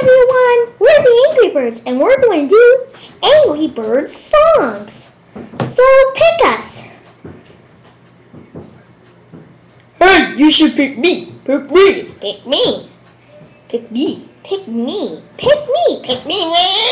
everyone! We're the Angry Birds, and we're going to do Angry Birds songs. So pick us. Hey, you should pick me. Pick me. Pick me. Pick me. Pick me. Pick me. Pick me. Pick me.